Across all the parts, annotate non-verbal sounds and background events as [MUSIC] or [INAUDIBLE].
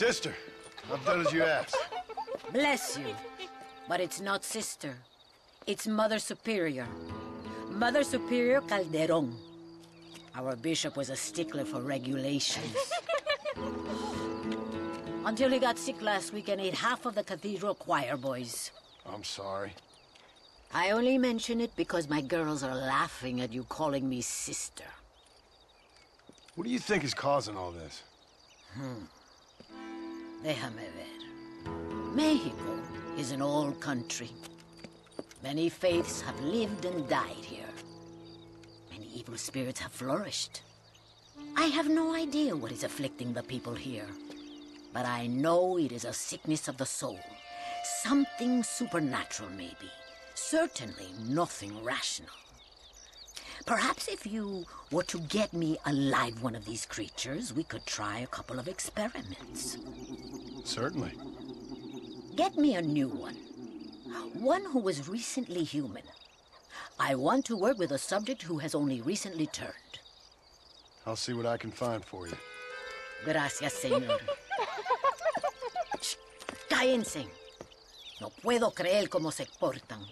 Sister, I've done as you asked. Bless you. But it's not sister. It's Mother Superior. Mother Superior Calderon. Our bishop was a stickler for regulations. [LAUGHS] Until he got sick last week and ate half of the cathedral choir boys. I'm sorry. I only mention it because my girls are laughing at you calling me sister. What do you think is causing all this? Hmm. Déjame ver. Mexico is an old country. Many faiths have lived and died here. Many evil spirits have flourished. I have no idea what is afflicting the people here. But I know it is a sickness of the soul. Something supernatural, maybe. Certainly nothing rational. Perhaps if you were to get me a live one of these creatures, we could try a couple of experiments. Certainly. Get me a new one. One who was recently human. I want to work with a subject who has only recently turned. I'll see what I can find for you. Gracias, señor. [LAUGHS] Shh, Cállense. No puedo creer cómo se portan.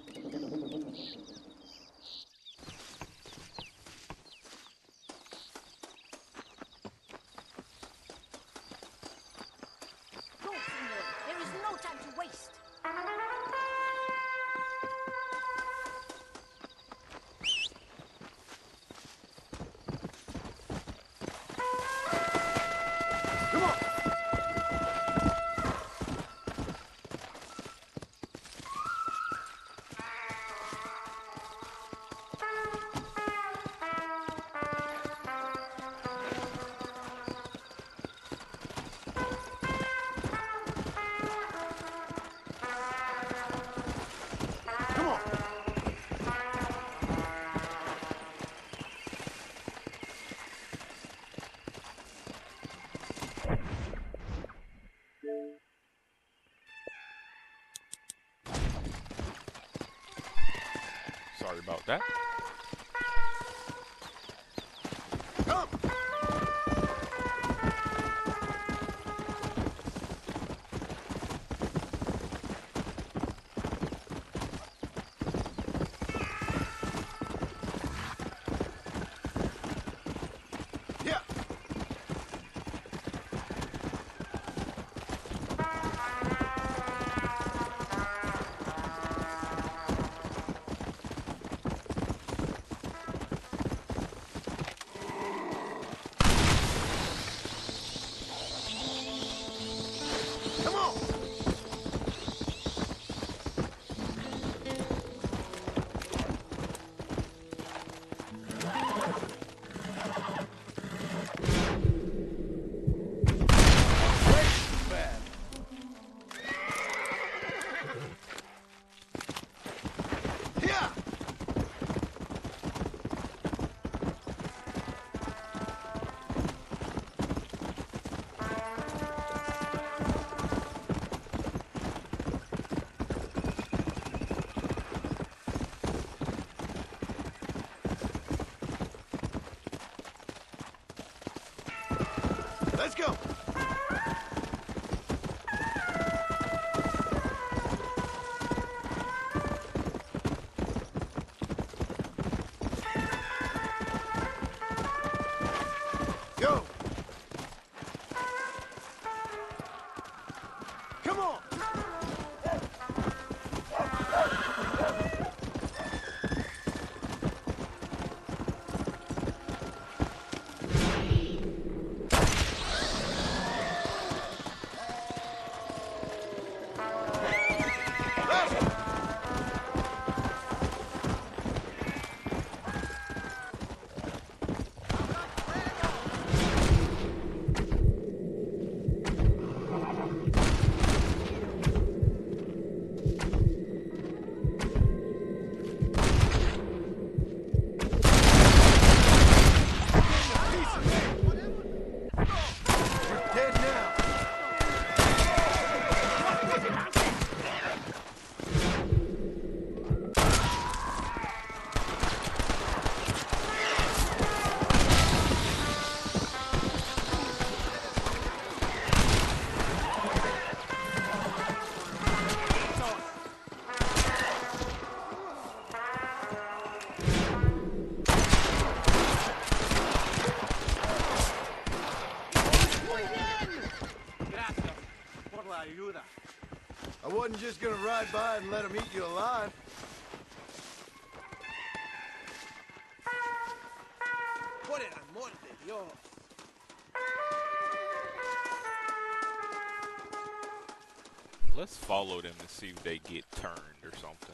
About that. See if they get turned or something.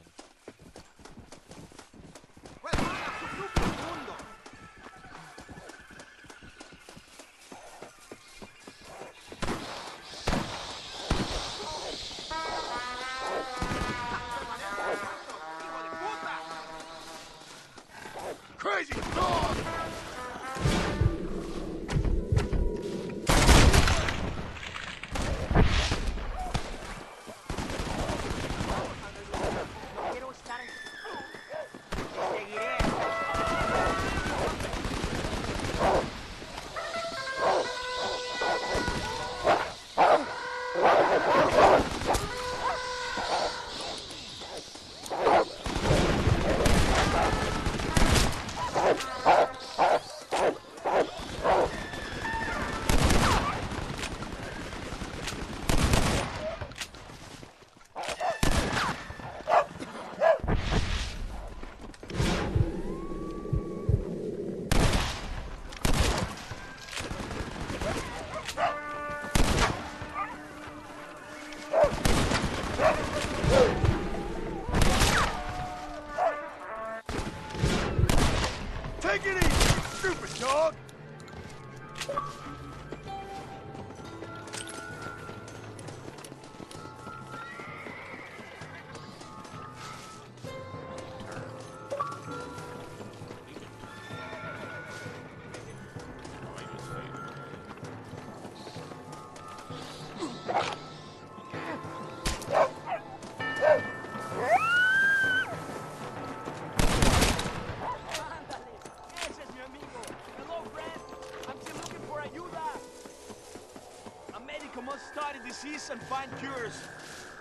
Disease and find cures.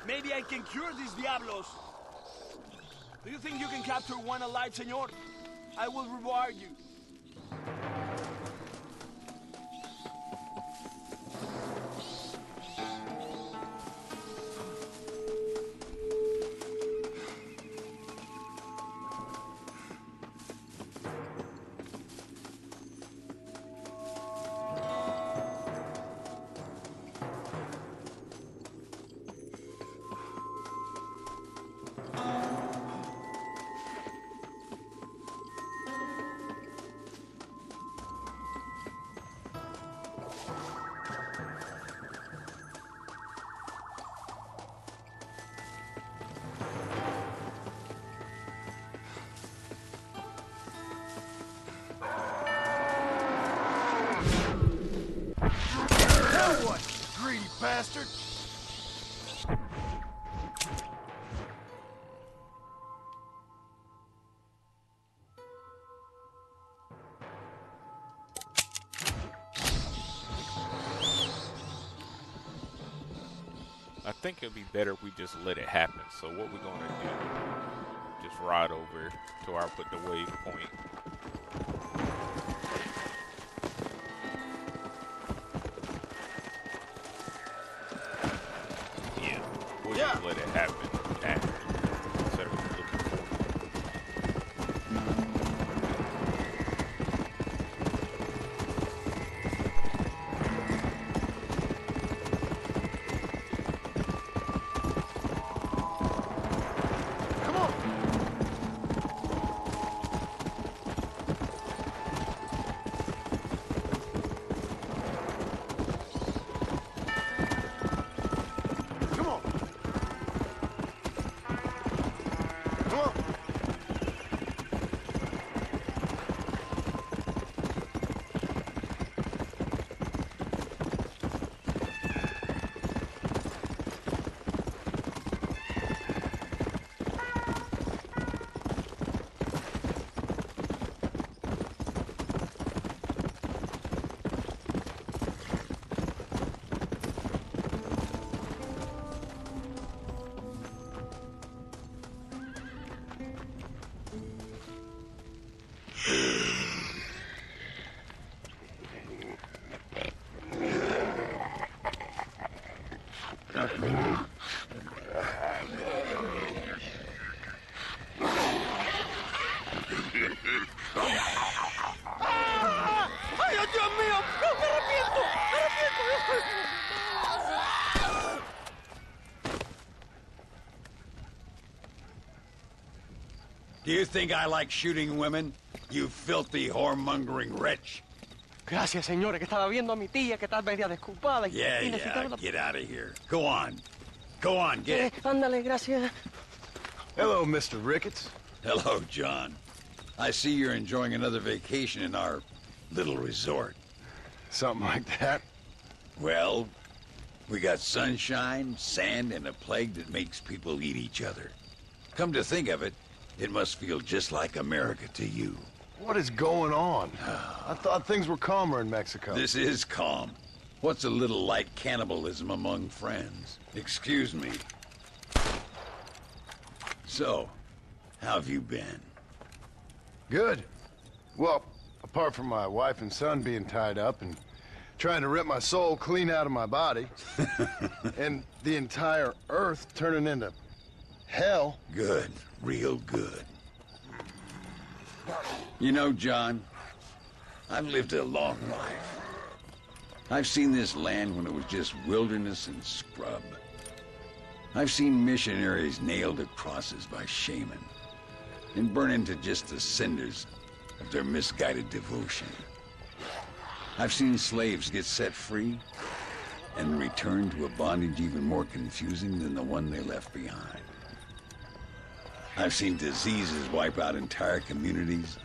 Maybe I can cure these diablos. Do you think you can capture one alive, senor? I will reward you. Think it'd be better if we just let it happen. So what we're gonna do? Just ride over to our put the waypoint. You think I like shooting women? You filthy, whoremongering wretch. Gracias, señores, que estaba viendo a mi tía que está media desculpada y, Yeah, y yeah, necesitaba get out of here. Go on. Go on, Eh, get. ándale, gracias. Hello, Mr. Ricketts. Hello, John. I see you're enjoying another vacation in our little resort. Something like that. Well, we got sunshine, sand, and a plague that makes people eat each other. Come to think of it, it must feel just like America to you. What is going on? I thought things were calmer in Mexico. This is calm. What's a little light cannibalism among friends? Excuse me. So, how have you been? Good. Well, apart from my wife and son being tied up and trying to rip my soul clean out of my body, [LAUGHS] and the entire Earth turning into hell. Good. Real good. You know, John, I've lived a long life. I've seen this land when it was just wilderness and scrub. I've seen missionaries nailed to crosses by shaman and burn into just the cinders of their misguided devotion. I've seen slaves get set free and return to a bondage even more confusing than the one they left behind. I've seen diseases wipe out entire communities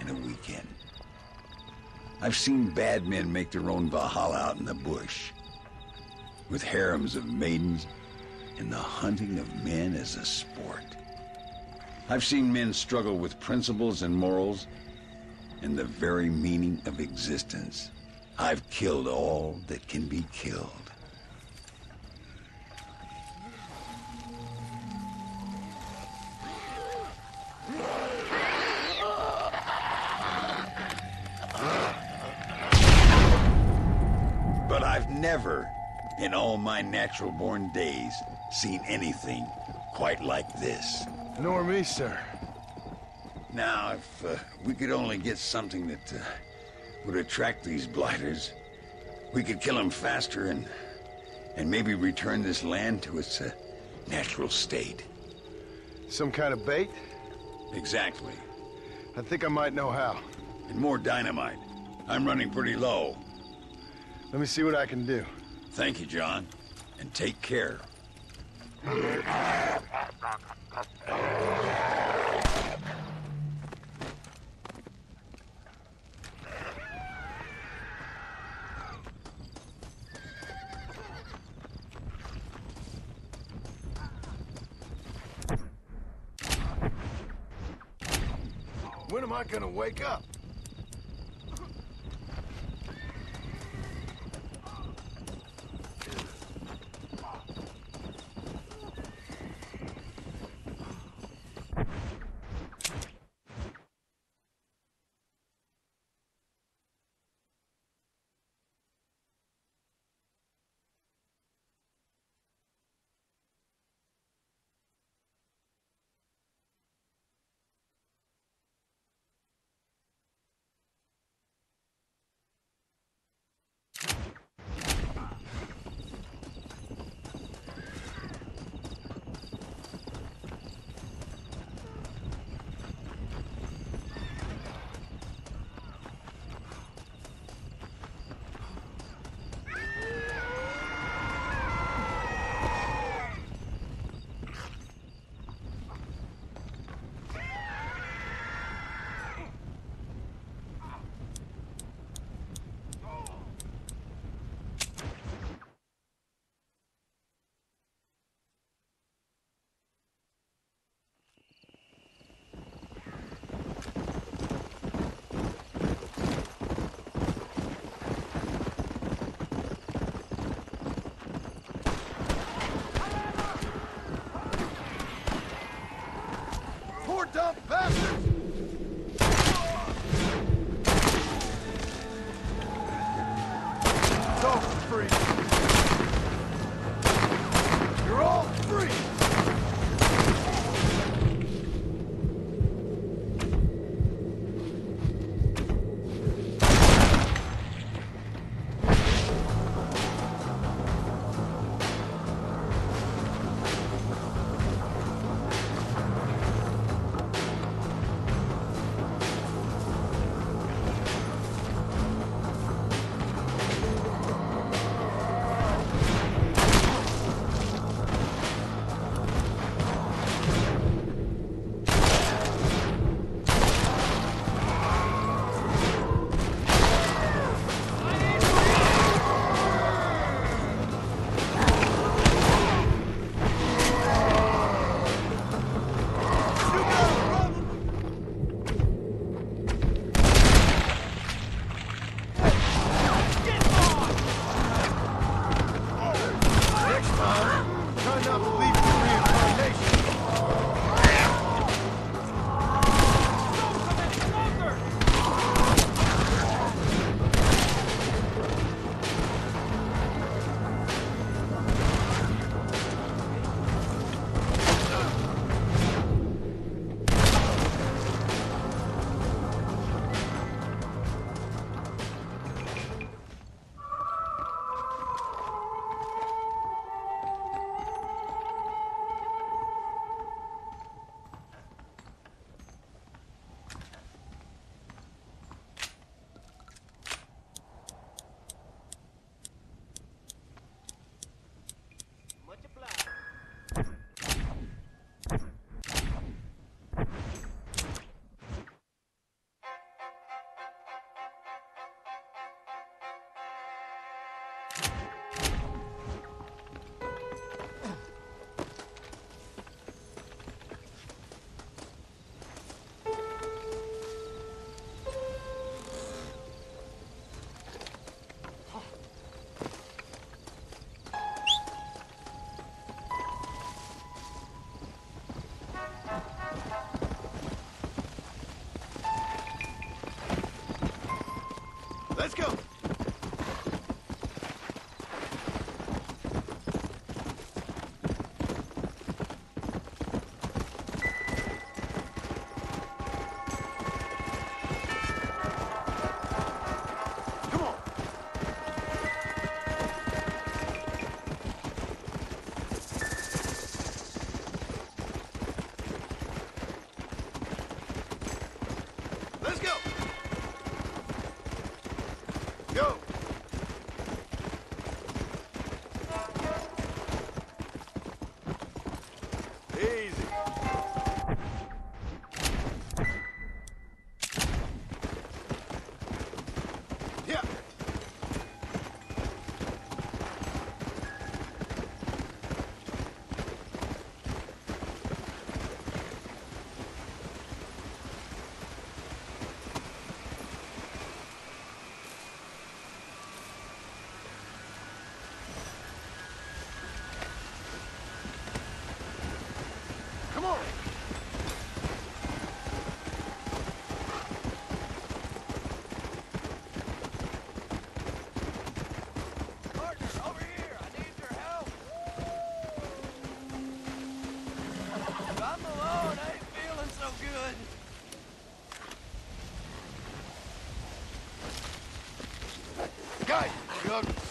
in a weekend. I've seen bad men make their own Valhalla out in the bush, with harems of maidens and the hunting of men as a sport. I've seen men struggle with principles and morals and the very meaning of existence. I've killed all that can be killed. Never, in all my natural born days, seen anything quite like this. Nor me, sir. Now, if uh, we could only get something that uh, would attract these blighters, we could kill them faster and and maybe return this land to its uh, natural state. Some kind of bait? Exactly. I think I might know how. And more dynamite. I'm running pretty low. Let me see what I can do. Thank you, John. And take care. When am I gonna wake up?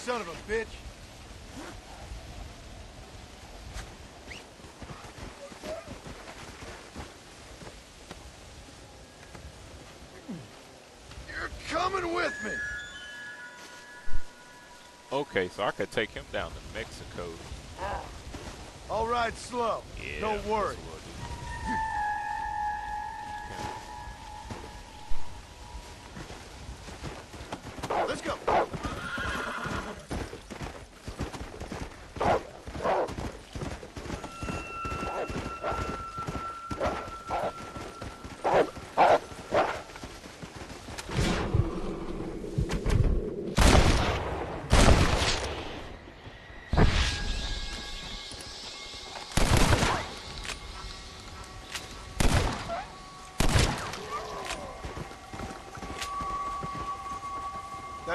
Son of a bitch. You're coming with me. Okay, so I could take him down to Mexico. All right, slow. Yeah. Don't worry.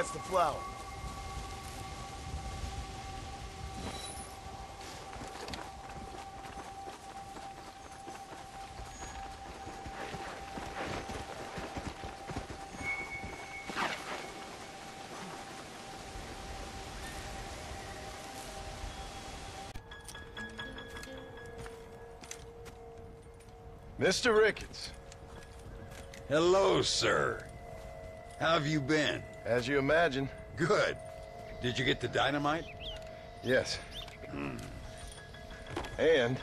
That's the flower. Mr. Ricketts, Hello, sir. How have you been? As you imagine, Good. Did you get the dynamite? yes. Hmm. And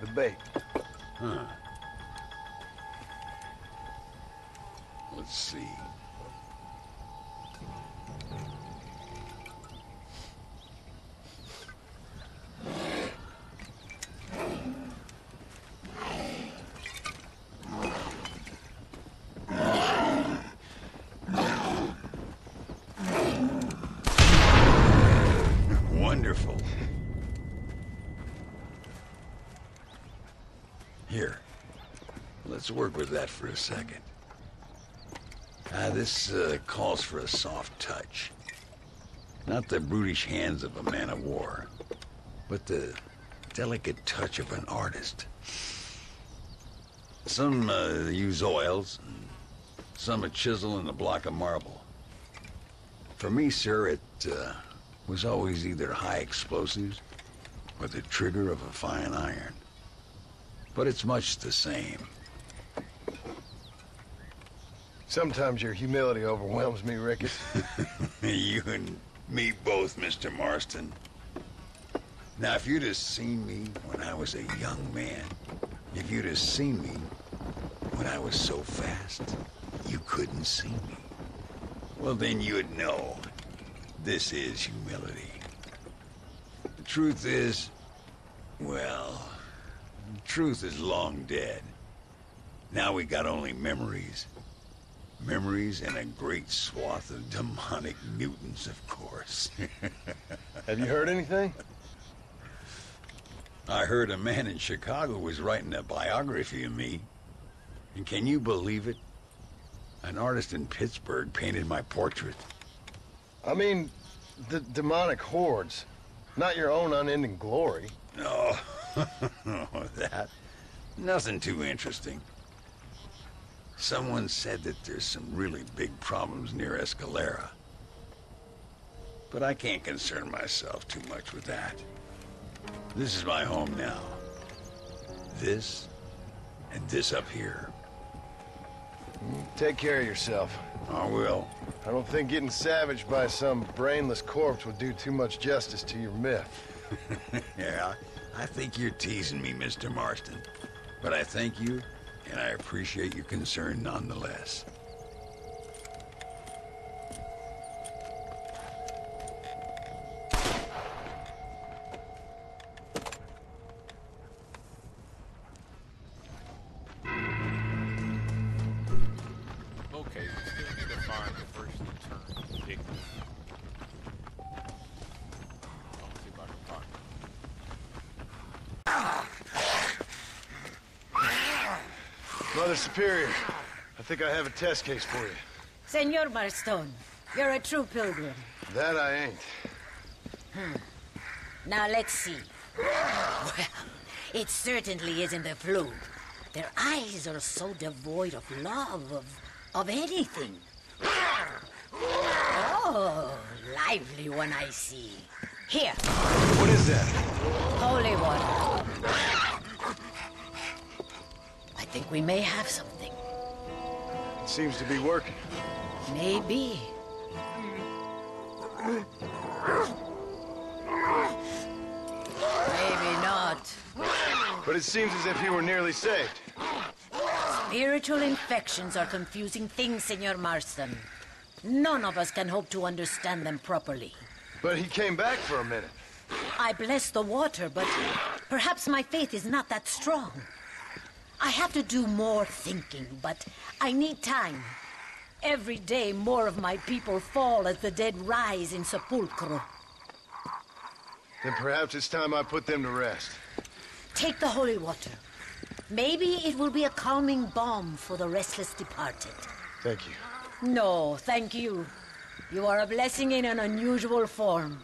the bait. Huh. That for a second. Ah, this uh, calls for a soft touch. Not the brutish hands of a man of war, but the delicate touch of an artist. Some uh, use oils, some a chisel and a block of marble. For me, sir, it uh, was always either high explosives or the trigger of a fine iron. But it's much the same. Sometimes your humility overwhelms me, Ricketts. [LAUGHS] you and me both, Mr. Marston. Now, if you'd have seen me when I was a young man, if you'd have seen me when I was so fast, you couldn't see me. Well, then you'd know this is humility. The truth is, well, the truth is long dead. Now we got only memories. Memories and a great swath of demonic mutants, of course. [LAUGHS] Have you heard anything? I heard a man in Chicago was writing a biography of me. And can you believe it? An artist in Pittsburgh painted my portrait. I mean, the demonic hordes, not your own unending glory. No, oh, [LAUGHS] that. Nothing too interesting. Someone said that there's some really big problems near Escalera. But I can't concern myself too much with that. This is my home now. This, and this up here. Take care of yourself. I will. I don't think getting savaged by some brainless corpse would do too much justice to your myth. [LAUGHS] Yeah, I think you're teasing me, Mr. Marston. But I thank you, and I appreciate your concern nonetheless. Superior, I think I have a test case for you. Senor Marston, you're a true pilgrim. That I ain't. Hmm. Now let's see. Well, it certainly isn't the flu. Their eyes are so devoid of love, of, of anything. Oh, lively one I see. Here, What is that? holy water. I think we may have something. It seems to be working. Maybe. Maybe not. But it seems as if he were nearly saved. Spiritual infections are confusing things, Senor Marston. None of us can hope to understand them properly. But he came back for a minute. I bless the water, but perhaps my faith is not that strong. I have to do more thinking, but I need time. Every day, more of my people fall as the dead rise in sepulchro. Then perhaps it's time I put them to rest. Take the holy water. Maybe it will be a calming balm for the restless departed. Thank you. No, thank you. You are a blessing in an unusual form.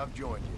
I've joined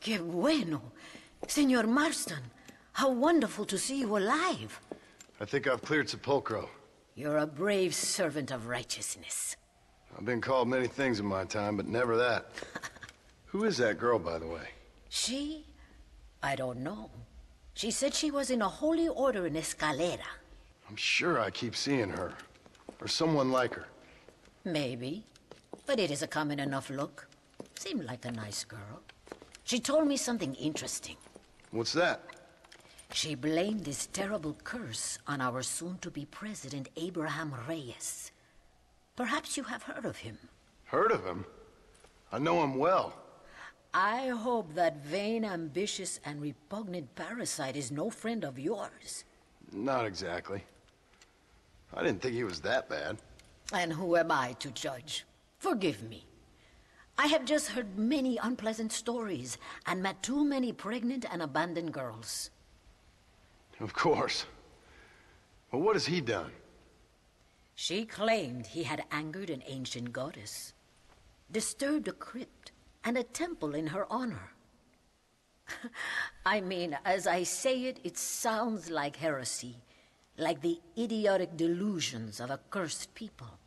qué bueno. Senor Marston, how wonderful to see you alive. I think I've cleared Sepulcro. You're a brave servant of righteousness. I've been called many things in my time, but never that. [LAUGHS] Who is that girl, by the way? She? I don't know. She said she was in a holy order in Escalera. I'm sure I keep seeing her. Or someone like her. Maybe. But it is a common enough look. Seemed like a nice girl. She told me something interesting. What's that? She blamed this terrible curse on our soon-to-be president, Abraham Reyes. Perhaps you have heard of him. Heard of him? I know him well. I hope that vain, ambitious, and repugnant parasite is no friend of yours. Not exactly. I didn't think he was that bad. And who am I to judge? Forgive me. I have just heard many unpleasant stories and met too many pregnant and abandoned girls. Of course. Well, what has he done? She claimed he had angered an ancient goddess, disturbed a crypt and a temple in her honor. [LAUGHS] I mean, as I say it, it sounds like heresy, like the idiotic delusions of a cursed people.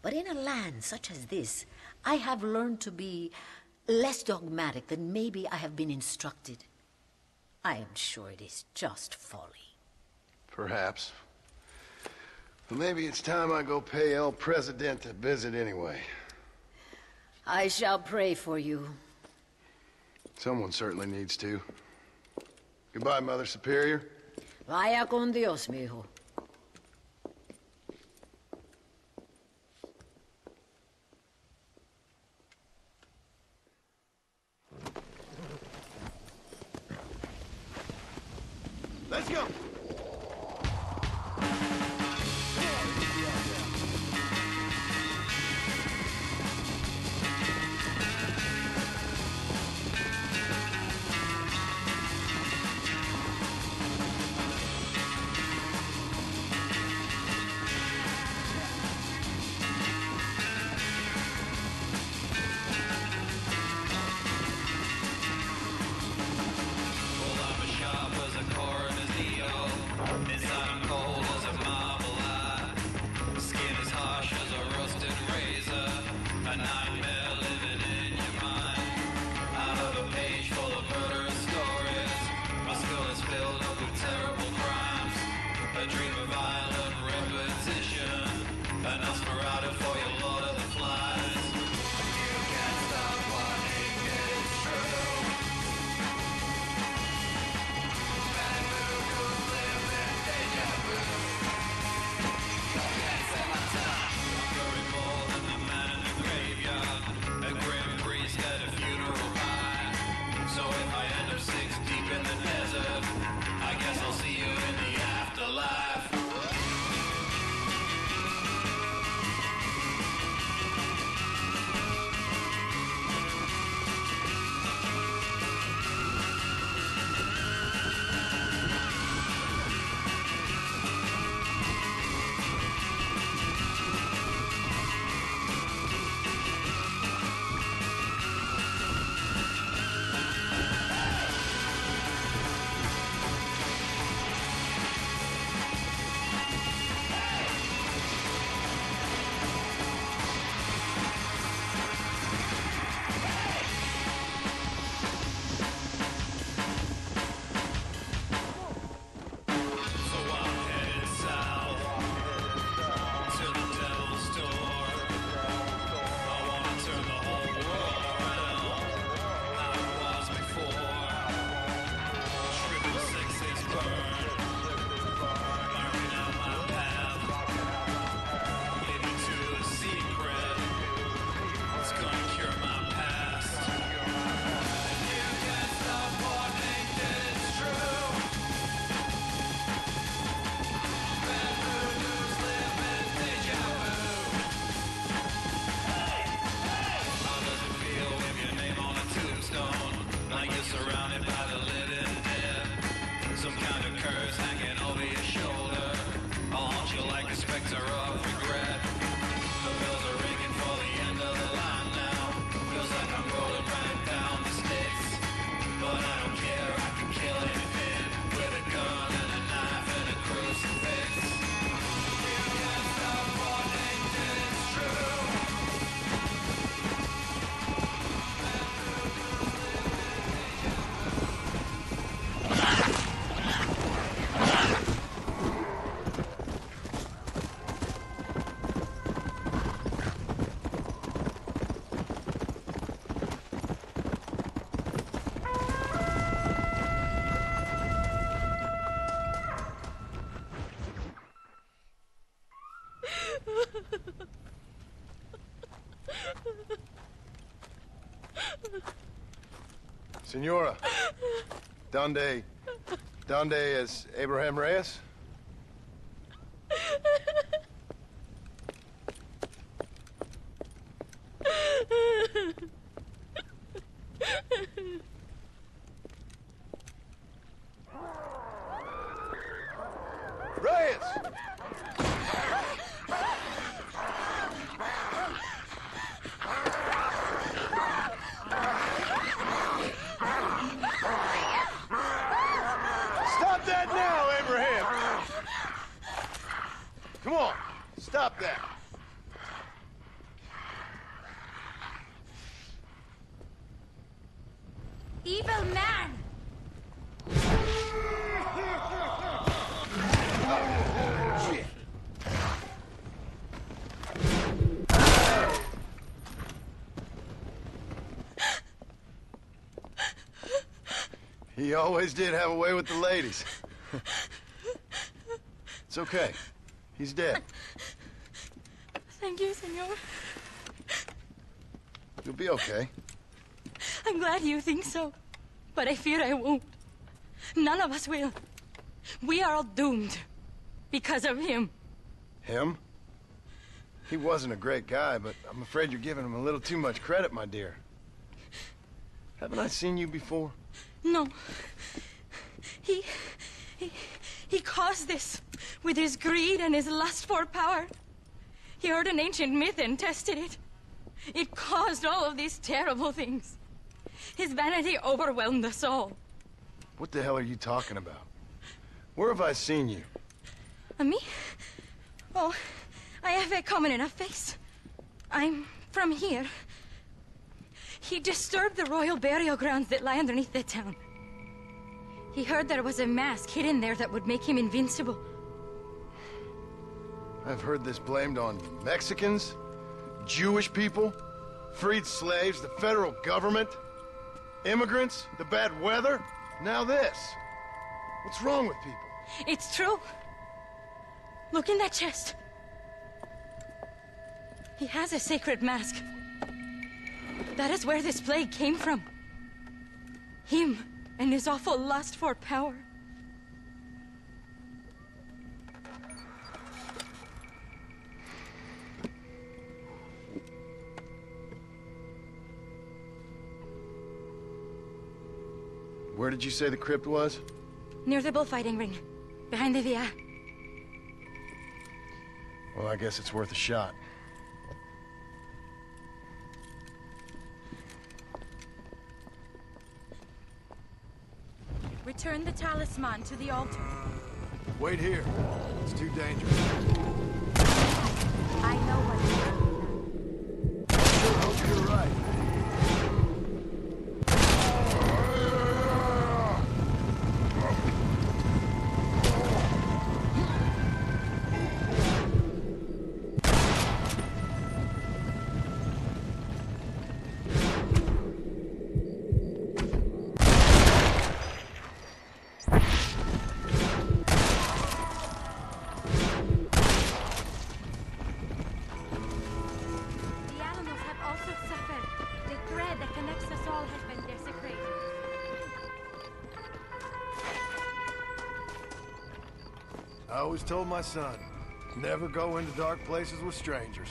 But in a land such as this, I have learned to be less dogmatic than maybe I have been instructed. I am sure it is just folly. Perhaps. Well, maybe it's time I go pay El Presidente a visit anyway. I shall pray for you. Someone certainly needs to. Goodbye, Mother Superior. Vaya con Dios, mijo. Senora. Donde... Donde is Abraham Reyes? Reyes! Stop that now, Abraham! Come on, stop that. Evil man! He always did have a way with the ladies. it's okay. He's dead. Senor. You'll be okay. I'm glad you think so. But I fear I won't. None of us will. We are all doomed. Because of him. Him? He wasn't a great guy, but I'm afraid you're giving him a little too much credit, my dear. Haven't I seen you before? No. He. He. He caused this with his greed and his lust for power. He heard an ancient myth and tested it. It caused all of these terrible things. His vanity overwhelmed us all. What the hell are you talking about? Where have I seen you? And me? Oh, I have a common enough face. I'm from here. He disturbed the royal burial grounds that lie underneath the town. He heard there was a mask hidden there that would make him invincible. I've heard this blamed on Mexicans, Jewish people, freed slaves, the federal government, immigrants, the bad weather, now this. What's wrong with people? It's true. Look in that chest. He has a sacred mask. That is where this plague came from. Him and his awful lust for power. Where did you say the crypt was? Near the bullfighting ring. Behind the Via. Well, I guess it's worth a shot. Return the talisman to the altar. Wait here. It's too dangerous. I know what Sure hope you're right. I always told my son, never go into dark places with strangers.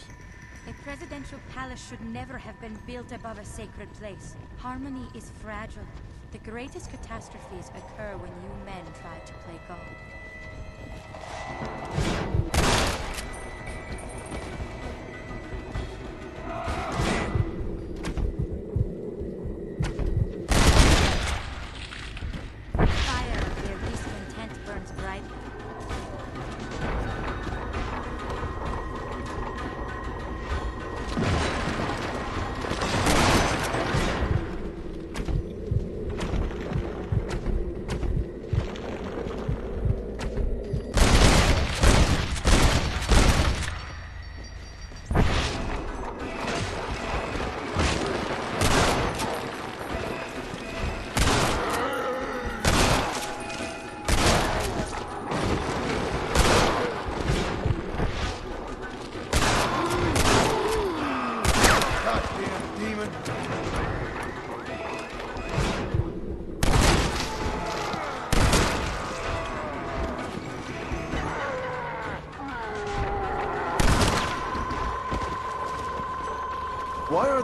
A presidential palace should never have been built above a sacred place. Harmony is fragile. The greatest catastrophes occur when you men try to play God.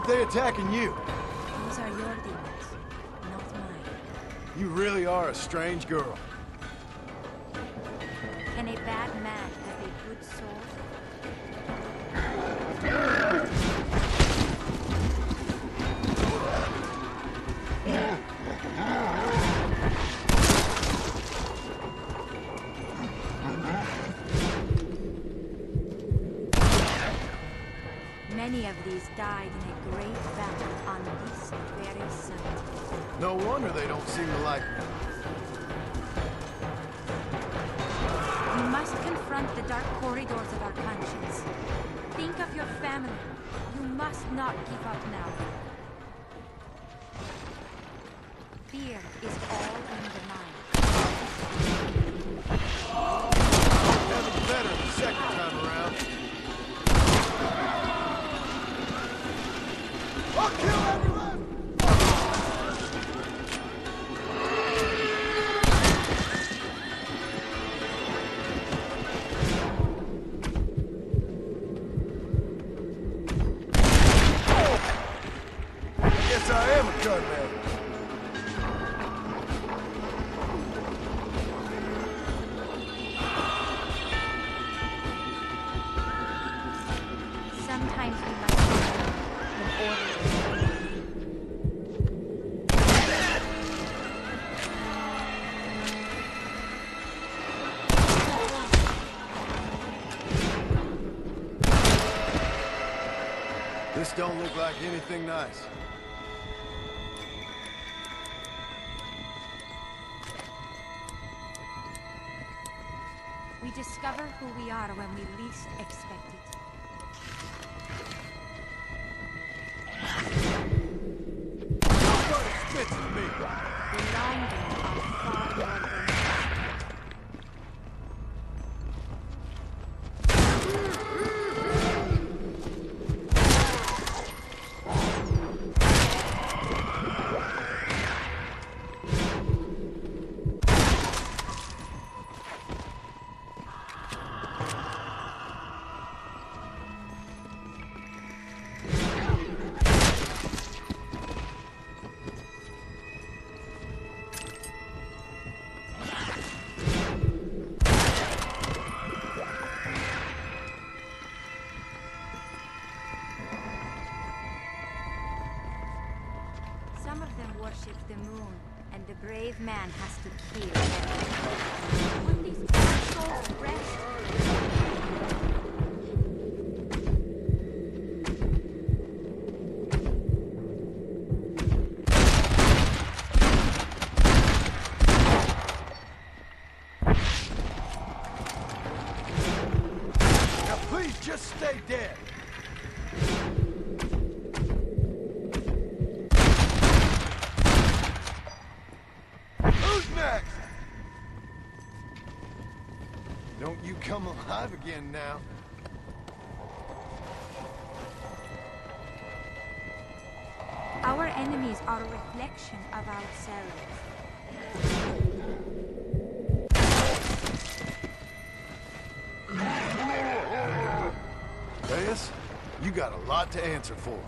They attacking you? Those are your demons, not mine. You really are a strange girl. Can a bad man have a good soul? Many of these died great battle on this very. No wonder they don't seem to like me. You must confront the dark corridors of our conscience. Think of your family. You must not give up now. Fear is all in the don't look like anything nice. We discover who we are when we the brave man has to kill them. Would these poor souls rest? Now please just stay dead. Who's next? Don't you come alive again now. Our enemies are a reflection of ourselves. Reyes, you got a lot to answer for.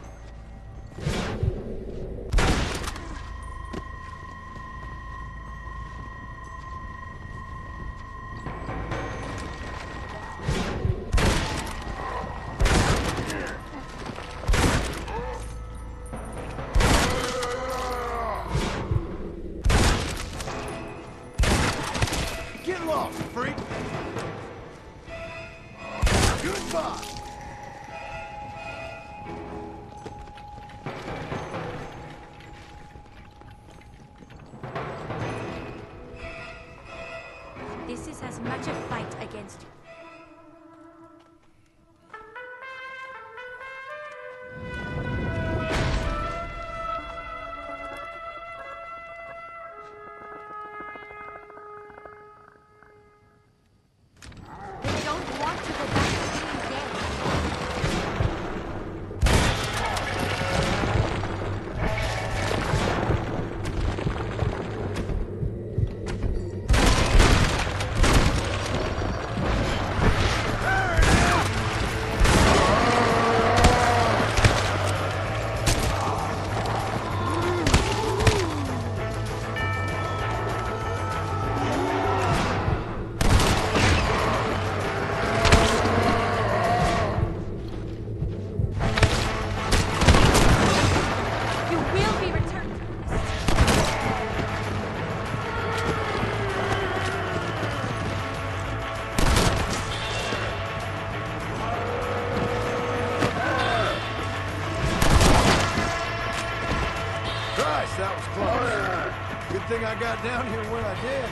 Got down here when I did.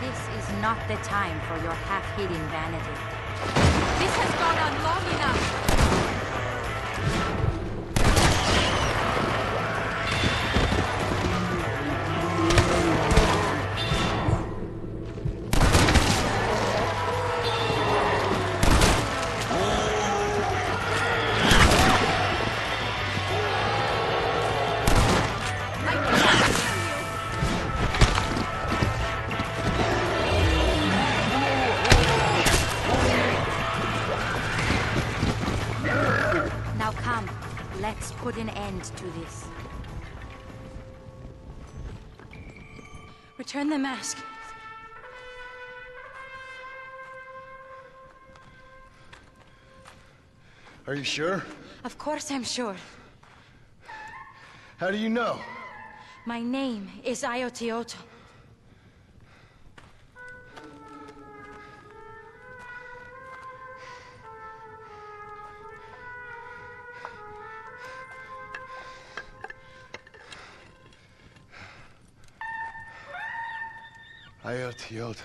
This is not the time for your half-hidden vanity. This has gone on long enough. Return the mask. Are you sure? Of course I'm sure. How do you know? My name is Ayauhteotl.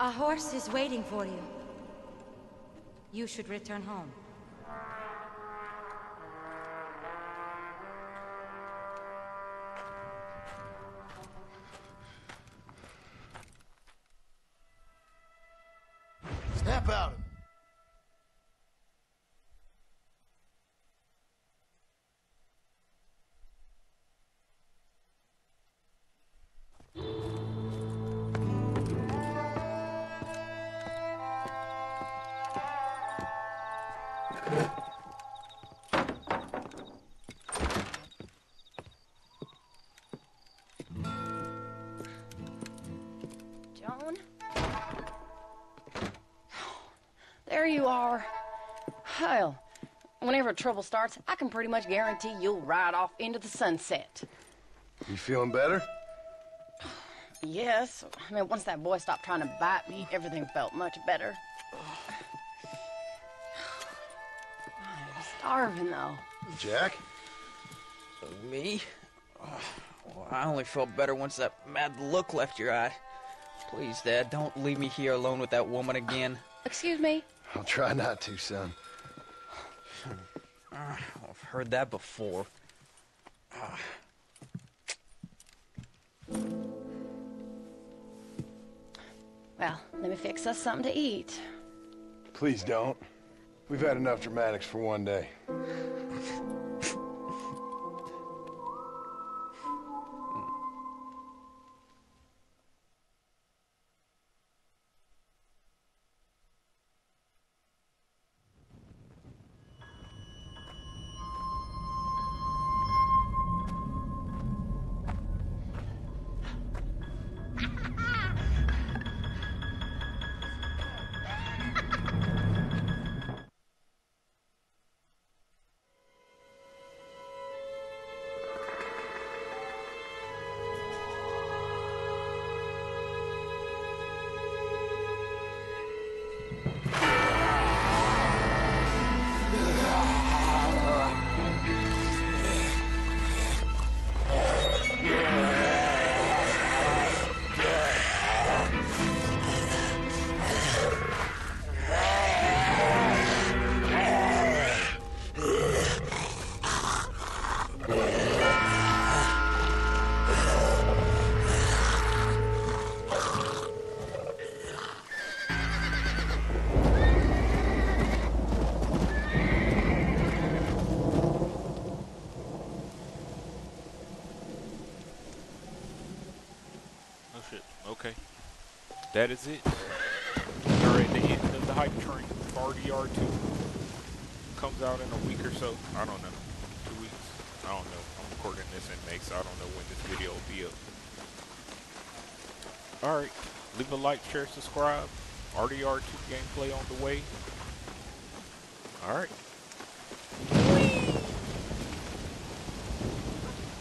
A horse is waiting for you. You should return home. Hell, whenever trouble starts, I can pretty much guarantee you'll ride off into the sunset. You feeling better? Yes, I mean, once that boy stopped trying to bite me, everything felt much better. I'm starving, though. Jack? Uh, me? Oh, well, I only felt better once that mad look left your eye. Please, Dad, don't leave me here alone with that woman again. Uh, excuse me? I'll try not to, son. Ah, I've heard that before. Ah. Well, let me fix us something to eat. Please don't. We've had enough dramatics for one day. That is it. We're at the end of the hype train. RDR2 comes out in a week or so. I don't know. Two weeks. I don't know. I'm recording this in May, so I don't know when this video will be up. Alright. Leave a like, share, subscribe. RDR2 gameplay on the way.